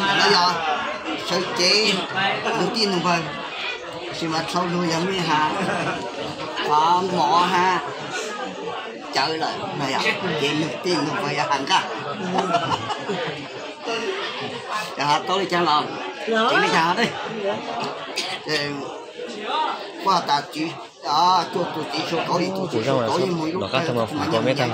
là giờ sợi chế đầu tiên là vậy thì mà sau nuôi giống như hà có mỏ ha. Chơi lại này à chị được tiền được vậy hẳn cả dạ tôi đi chăng lòng chị đi chăng đi qua ta chỉ à tôi tôi chỉ số có gì tôi số có gì lúc đó các thằng có mấy thằng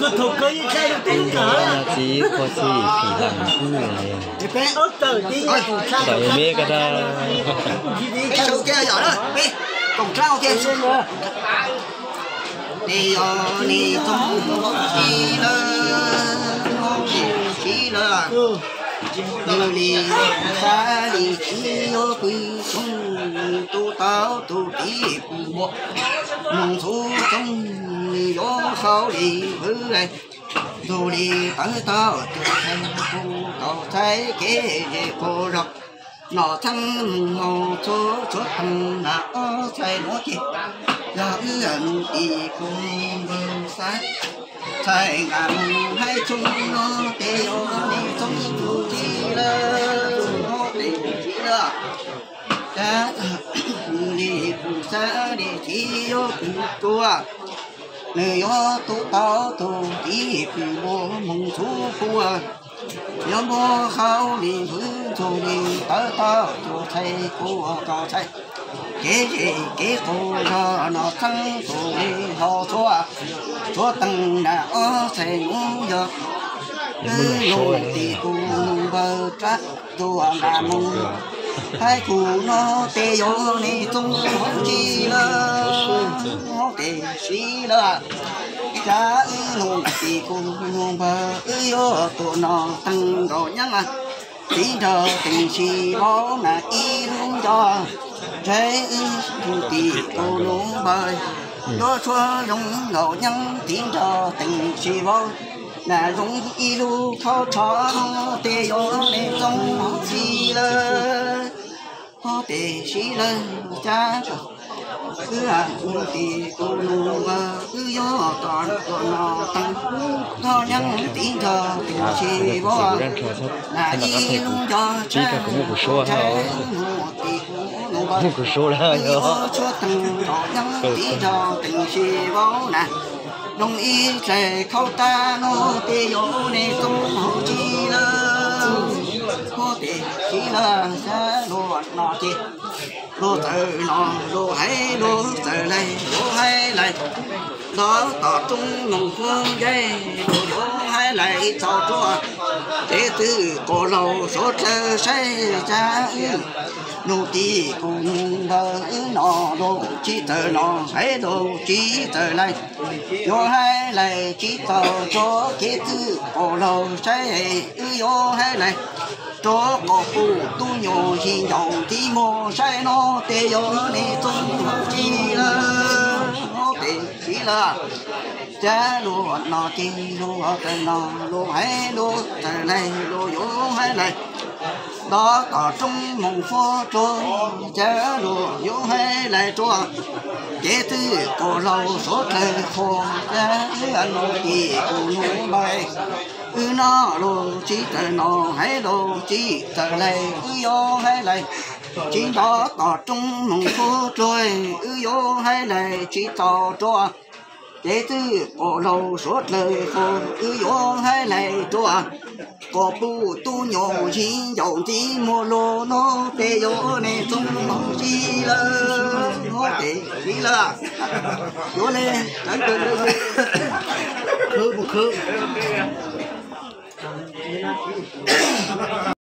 tôi thuộc cái gì cái tiếng cả chỉ có chỉ thì làm cũng này cái bé ớt từ đi sợ mấy cái đó cái số kia giỏi đó đi cùng sao kia đi ở đi tung chỉ là chỉ là đi đi xa đi chỉ ở quê sông tu tao tu đi bộ mong số trong gió sao đi với ai tu đi tới tao tu thân tu tao thấy kế cô rập nó thân màu số số thăng đã thấy nó kì là ư ẩn đi cùng bờ sát thay ngàn hai chung nó tê ô đi trong tu chi lơ. Nó tê chi lơ. Đã sa đi chi yo tu tua nơi yo tu tao tu đi phụ bo mong thu phua. Yo bo khao đi vư tu đi tao tao tu thay cô tao thay kế gì kế cô cho nó thăng tu đi họ thua thua tăng đã ở thầy ngũ giờ lô thì cùng bờ trát tu là mong hai cụ nó tê yo ni tung chi la nó tê xí la cha nung thì cùng nung bờ yo tu nó tăng đồ nhang à. Tí thờ tình chi bó là y luôn cho. Thế thì cô nung bơi đó xua dùng ngầu nhang tí thờ tình chi bó là dùng y lu thao cho tê yo ni tung chi la ho tê xí la cha cứ à cũng thì cô nô và cứ gió toàn toàn nó tăng. Nó nhắn tiếng thơ tình chi bỏ là gì luôn cho cha cả cũng có số thôi một số là nhớ cho tăng nó nhắn tiếng thơ tình chi bỏ nè. Đồng ý sẽ khâu ta nô tê yo nè công hậu chi la ho tê chi la cha lo nó chi? Lô tự nó lô hay lô tự này lô hay này đó tỏ tung nông phương dây lô lô hay lại tỏ chua thế tử cổ lâu số chờ say cha nô tì cùng bờ nó lô chi tờ nó hay lô chi tờ này. Lô hay này chi tỏ cho thế tử cổ lâu say lô hay này cho có phụ tu nhỏ hi nhỏ tí mô sai nó tê yo ni tung chi la nó tê chi la cha lô nó chi lô tê nó lô hay lô tê này lô yo hay này đó có trong mong phô trô cha lô yo hay lại trô chế tư, cô lâu số trời khô cha anh đi cô nụ bay. Ư nó lô chỉ tờ nó hay lô chỉ tờ này ư yo hay này chỉ đó tỏ trong nông phố trôi, ư yo hay này chỉ tỏ trôi đệ tử cổ lâu suốt lời khô ư yo hay này có bù tu nhỏ chỉ dầu tí mua lô nó tê yo này trong nông chi lơ, nó tê chi lơ. Yo này đánh một